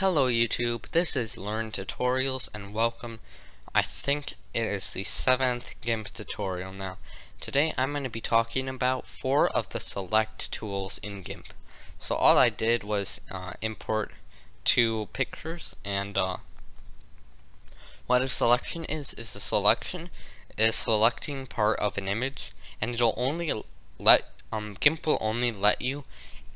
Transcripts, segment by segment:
Hello YouTube, this is Learn Tutorials and welcome. I think it is the 7th GIMP tutorial now. Today I'm going to be talking about four of the select tools in GIMP. So all I did was uh, import two pictures and uh, what a selection is, is a selection is selecting part of an image and it'll only let, um, GIMP will only let you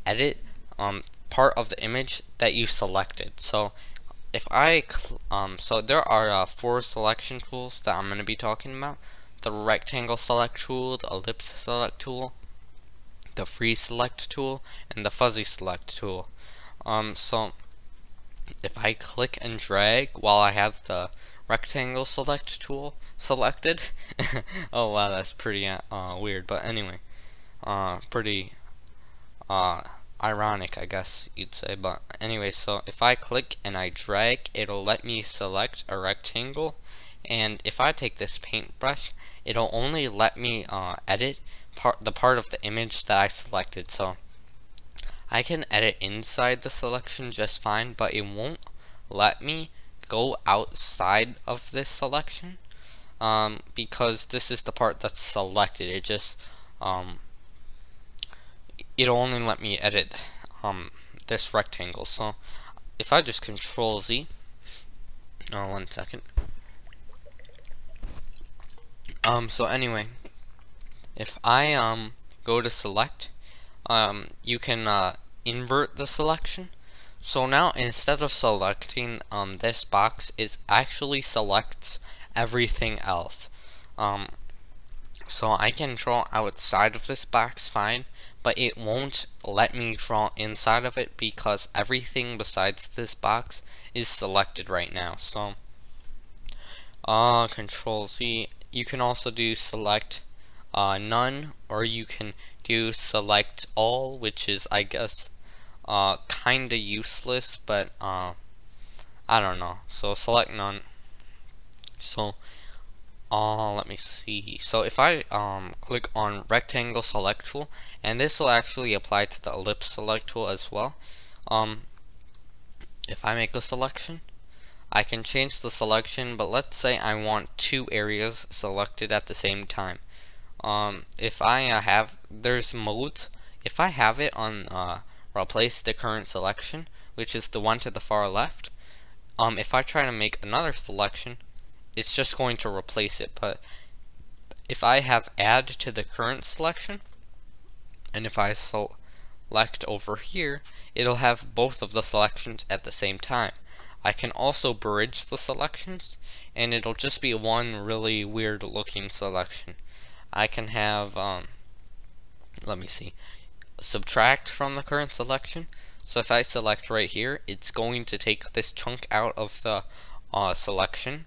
edit um, part of the image that you selected. So if I, um, so there are uh, four selection tools that I'm going to be talking about. The rectangle select tool, the ellipse select tool, the free select tool, and the fuzzy select tool. Um, so if I click and drag while I have the rectangle select tool selected, oh wow, that's pretty uh, weird, but anyway, uh, pretty, uh, ironic, I guess you'd say. But anyway, so if I click and I drag, it'll let me select a rectangle. And if I take this paintbrush, it'll only let me uh, edit part the part of the image that I selected. So I can edit inside the selection just fine, but it won't let me go outside of this selection um, because this is the part that's selected. It just um, it'll only let me edit um, this rectangle. So if I just control Z, oh, one second. Um, so anyway, if I um, go to select, um, you can uh, invert the selection. So now instead of selecting um, this box, it actually selects everything else. Um, so I can draw outside of this box fine, but it won't let me draw inside of it because everything besides this box is selected right now. So, uh, Control Z. You can also do select uh, none, or you can do select all, which is, I guess, uh, kinda useless, but uh, I don't know. So select none. So uh, let me see. So if I um, click on rectangle select tool, and this will actually apply to the ellipse select tool as well. Um, if I make a selection, I can change the selection, but let's say I want two areas selected at the same time. Um, if I uh, have, there's modes. If I have it on uh, replace the current selection, which is the one to the far left, um, if I try to make another selection, it's just going to replace it. But if I have add to the current selection, and if I select over here, it'll have both of the selections at the same time. I can also bridge the selections, and it'll just be one really weird looking selection. I can have, um, let me see, subtract from the current selection. So if I select right here, it's going to take this chunk out of the uh, selection,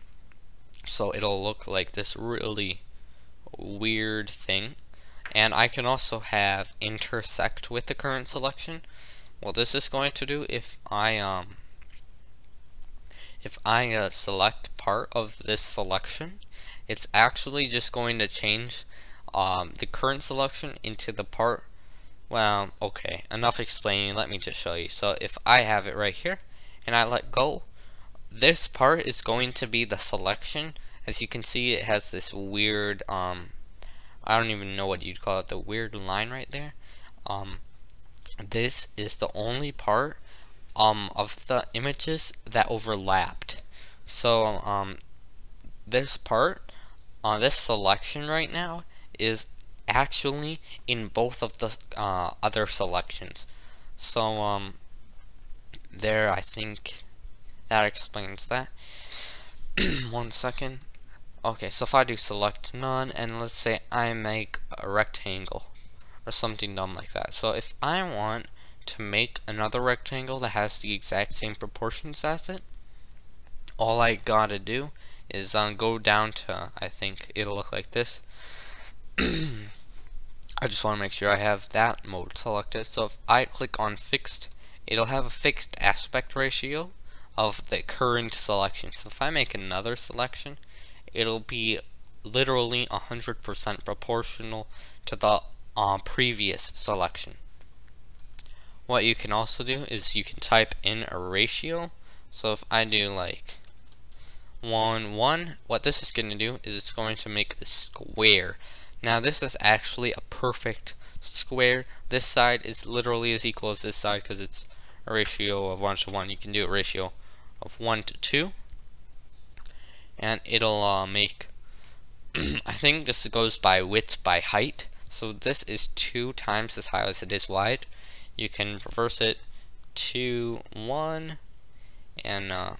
so it'll look like this really weird thing. And I can also have intersect with the current selection. What this is going to do if I um if I uh, select part of this selection, it's actually just going to change um, the current selection into the part well, okay, enough explaining, let me just show you. So if I have it right here, and I let go, this part is going to be the selection. As you can see, it has this weird, um, I don't even know what you'd call it, the weird line right there. Um, this is the only part um, of the images that overlapped. So um, this part, on uh, this selection right now, is actually in both of the uh, other selections. So um, there, I think that explains that. One second. Okay, so if I do select none, and let's say I make a rectangle, or something dumb like that. So if I want to make another rectangle that has the exact same proportions as it, all I gotta do is um, go down to, I think it'll look like this. I just want to make sure I have that mode selected. So if I click on fixed, it'll have a fixed aspect ratio of the current selection. So if I make another selection, it'll be literally 100% proportional to the uh, previous selection. What you can also do is you can type in a ratio So if I do like 1, 1, what this is going to do is it's going to make a square. Now this is actually a perfect square. This side is literally as equal as this side because it's a ratio of 1 to 1. You can do a ratio of 1 to 2. And it'll uh, make, I think this goes by width by height. So this is 2 times as high as it is wide. You can reverse it to 1 and uh,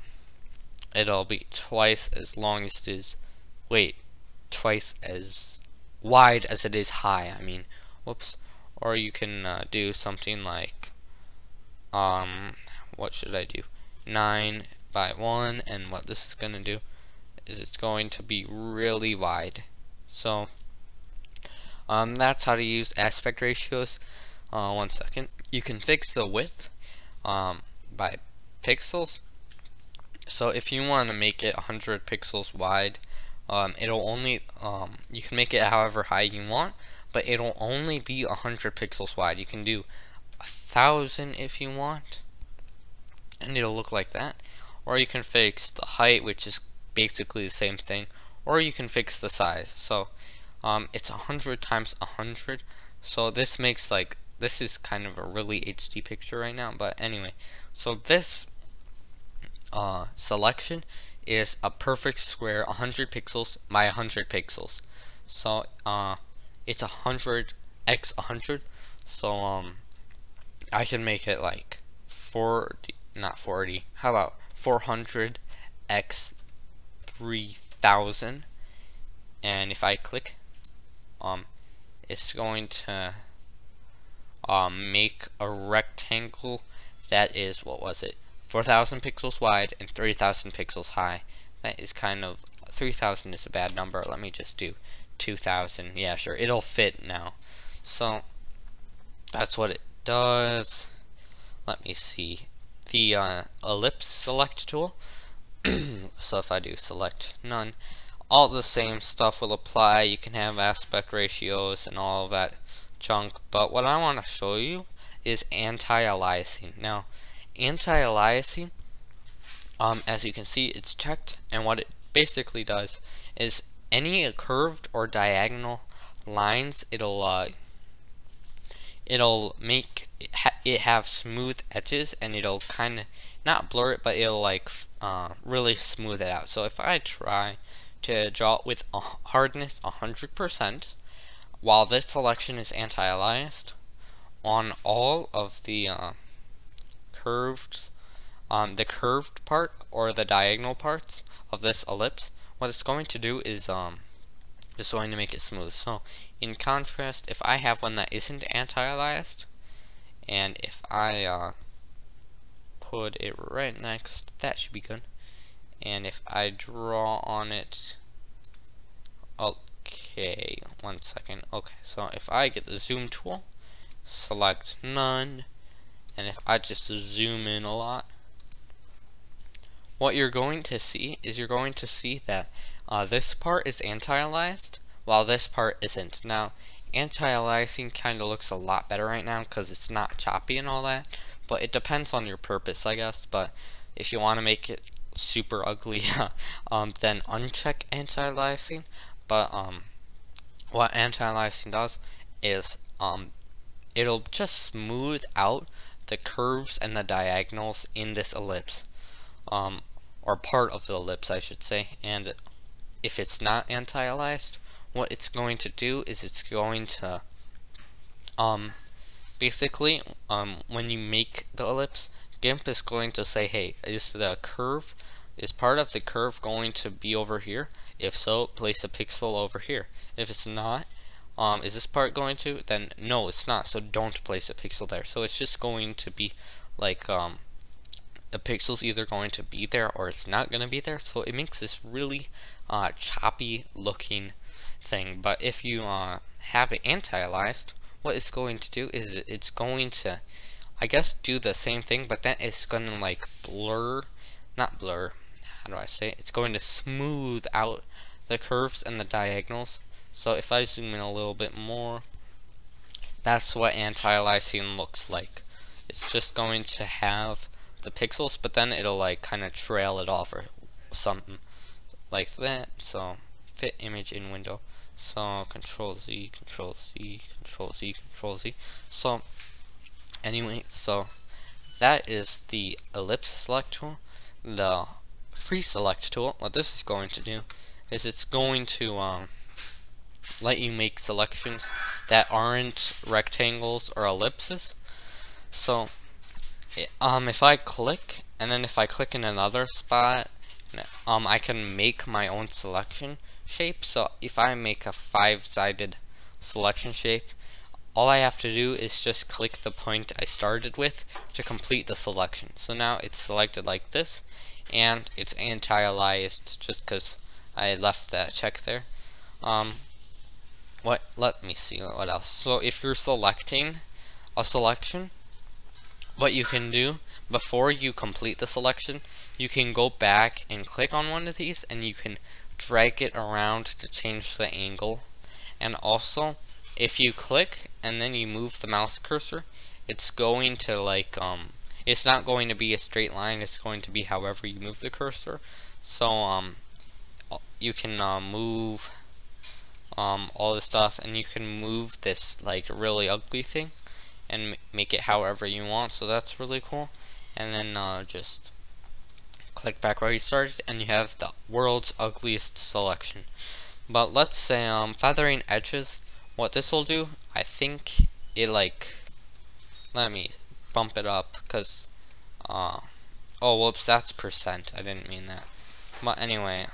it'll be twice as long as it is, wait, twice as wide as it is high. I mean, whoops. Or you can uh, do something like, um, what should I do? 9 by 1, and what this is going to do is it's going to be really wide. So, um, that's how to use aspect ratios. Uh, one second. You can fix the width um, by pixels. So if you want to make it 100 pixels wide, um, it'll only, um, you can make it however high you want, but it'll only be 100 pixels wide. You can do thousand if you want, and it'll look like that. Or you can fix the height, which is basically the same thing, or you can fix the size. So um, it's 100 times 100, so this makes like, this is kind of a really HD picture right now, but anyway, so this uh, selection is a perfect square 100 pixels by 100 pixels. So uh, it's 100 x 100 so um I can make it like 40 not 40 how about 400 x 3000 and if I click um it's going to um, make a rectangle that is what was it 4,000 pixels wide and 3,000 pixels high. That is kind of, 3,000 is a bad number. Let me just do 2,000. Yeah, sure, it'll fit now. So, that's what it does. Let me see. The uh, ellipse select tool. so if I do select none, all the same stuff will apply. You can have aspect ratios and all that junk. But what I want to show you is anti-aliasing. Now, anti-aliasing, um, as you can see, it's checked, and what it basically does is any curved or diagonal lines, it'll uh, it'll make it, ha it, have smooth edges, and it'll kind of not blur it, but it'll like uh, really smooth it out. So if I try to draw it with a hardness 100%, while this selection is anti-aliased, on all of the uh, curved, um, the curved part or the diagonal parts of this ellipse, what it's going to do is um, it's going to make it smooth. So in contrast, if I have one that isn't anti-aliased, and if I uh, put it right next, that should be good. And if I draw on it, okay, one second. Okay, so if I get the zoom tool, select none, and if I just zoom in a lot what you're going to see is you're going to see that uh, this part is anti-aliased while this part isn't. Now anti-aliasing kind of looks a lot better right now because it's not choppy and all that but it depends on your purpose I guess. But if you want to make it super ugly um, then uncheck anti-aliasing. But um, what anti-aliasing does is um, it'll just smooth out the curves and the diagonals in this ellipse um, or part of the ellipse I should say and if it's not anti-aliased what it's going to do is it's going to um, basically um, when you make the ellipse GIMP is going to say hey is the curve is part of the curve going to be over here if so place a pixel over here if it's not um, is this part going to? Then no, it's not. So don't place a pixel there. So it's just going to be like um, the pixel's either going to be there or it's not going to be there. So it makes this really uh, choppy looking thing. But if you uh, have it anti-aliased, what it's going to do is it's going to, I guess, do the same thing, but then it's going to like blur, not blur, how do I say it? It's going to smooth out the curves and the diagonals so if I zoom in a little bit more, that's what anti-aliasing looks like. It's just going to have the pixels, but then it'll like kind of trail it off or something like that. So fit image in window. So control Z, control Z, control Z, control Z. So anyway, so that is the ellipse select tool. The free select tool, what this is going to do is it's going to um, let you make selections that aren't rectangles or ellipses. So um, if I click, and then if I click in another spot, um, I can make my own selection shape. So if I make a five-sided selection shape, all I have to do is just click the point I started with to complete the selection. So now it's selected like this, and it's anti-aliased just because I left that check there. Um, what? Let me see what else. So if you're selecting a selection, what you can do before you complete the selection, you can go back and click on one of these, and you can drag it around to change the angle. And also, if you click and then you move the mouse cursor, it's going to like, um, it's not going to be a straight line, it's going to be however you move the cursor. So, um, you can uh, move um, all this stuff, and you can move this like really ugly thing and make it however you want. So that's really cool. And then uh, just click back where you started, and you have the world's ugliest selection. But let's say um, feathering edges. What this will do, I think it like. Let me bump it up because. Uh, oh whoops, that's percent. I didn't mean that. But anyway,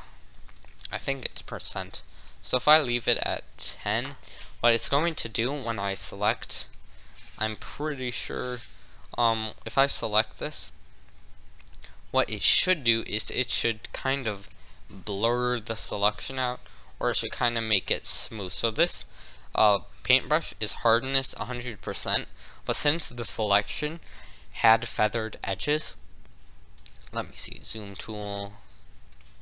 I think it's percent. So if I leave it at 10, what it's going to do when I select, I'm pretty sure, um, if I select this, what it should do is it should kind of blur the selection out, or it should kind of make it smooth. So this uh, paintbrush is hardness 100%, but since the selection had feathered edges, let me see, zoom tool,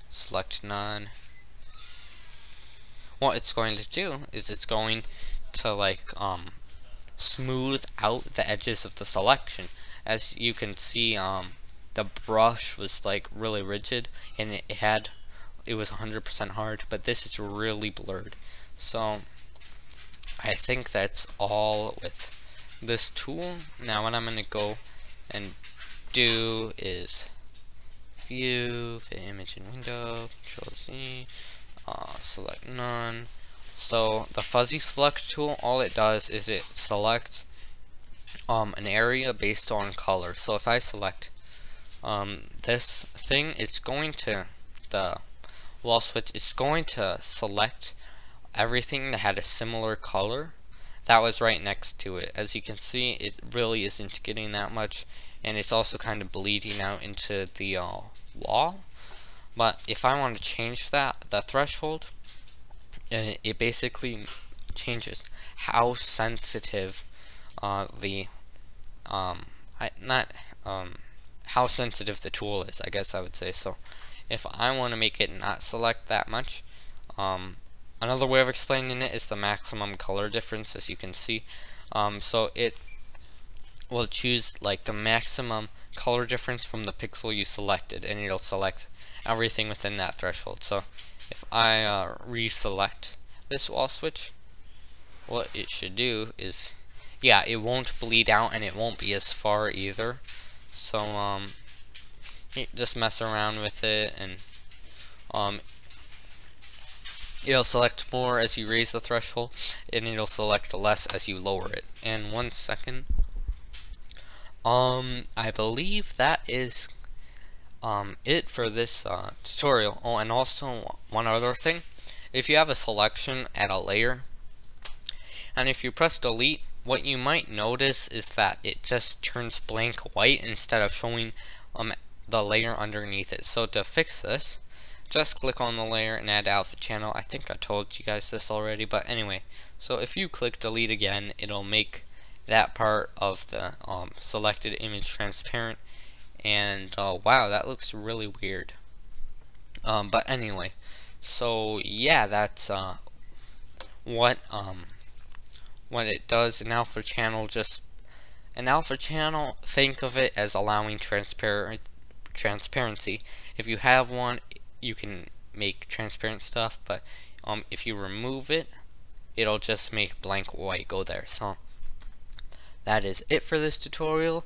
select none, what it's going to do is it's going to like um, smooth out the edges of the selection. As you can see, um, the brush was like really rigid and it had it was 100% hard, but this is really blurred. So I think that's all with this tool. Now what I'm going to go and do is view, fit image in window, control Z, uh, select none. So the fuzzy select tool, all it does is it selects um, an area based on color. So if I select um, this thing, it's going to, the wall switch is going to select everything that had a similar color that was right next to it. As you can see, it really isn't getting that much, and it's also kind of bleeding out into the uh, wall. But if I want to change that, the threshold, it, it basically changes how sensitive uh, the um, I, not um, how sensitive the tool is. I guess I would say so. If I want to make it not select that much, um, another way of explaining it is the maximum color difference, as you can see. Um, so it will choose like the maximum color difference from the pixel you selected, and it'll select everything within that threshold. So if I uh, reselect this wall switch, what it should do is, yeah, it won't bleed out and it won't be as far either. So um, just mess around with it and um, it'll select more as you raise the threshold and it'll select less as you lower it. And one second. Um, I believe that is um, it for this uh, tutorial. Oh, and also one other thing. If you have a selection at a layer, and if you press delete, what you might notice is that it just turns blank white instead of showing um, the layer underneath it. So to fix this, just click on the layer and add alpha channel. I think I told you guys this already, but anyway. So if you click delete again, it'll make that part of the um, selected image transparent and uh, wow that looks really weird um, but anyway so yeah that's uh, what um, what it does an alpha channel just An alpha channel, think of it as allowing transparent transparency. If you have one, you can make transparent stuff, but um, if you remove it, it'll just make blank white go there. So that is it for this tutorial.